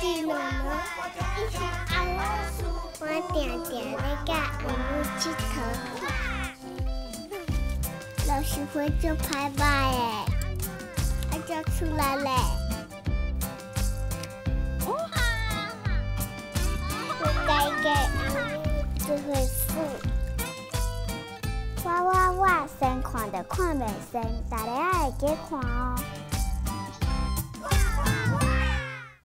是妈妈，一起阿，我定定咧甲阿姆佚佗。老师会做拍卖哎，他就出来嘞。我该给阿姆智慧树。哇哇哇！先看的看袂先，大家也会记看哦。